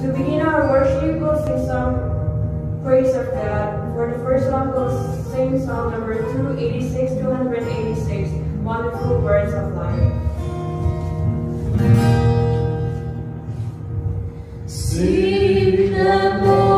To begin our worship, we'll sing some praise of God. For the first song, we'll sing song number 286, 286, Wonderful Words of Life. Sing the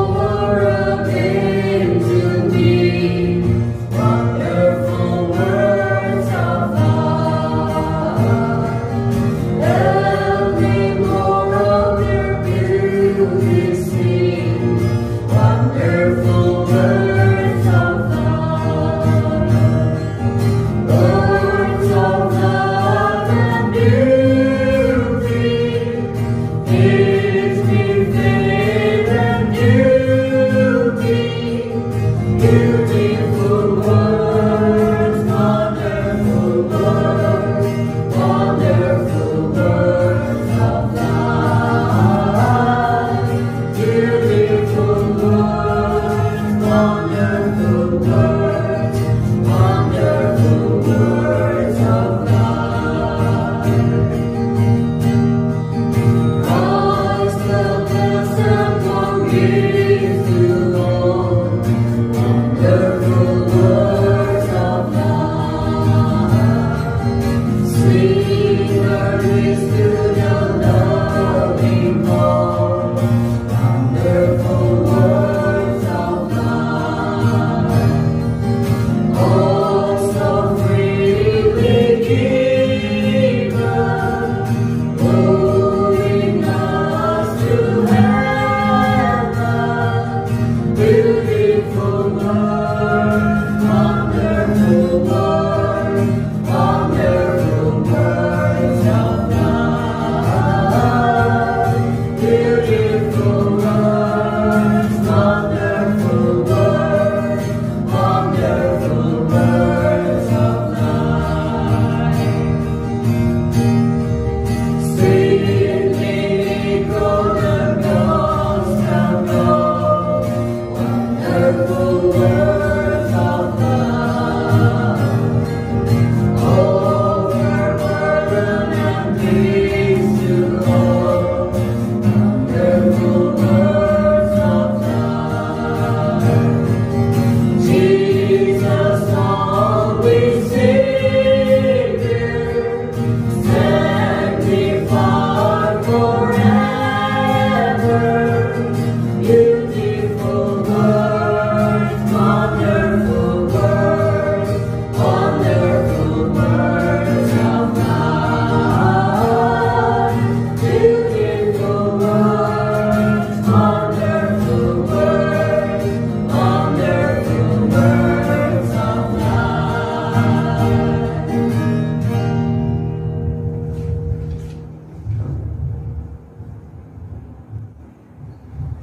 Singer is the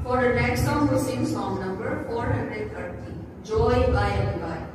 For the next song, we sing song number 430, Joy by and by.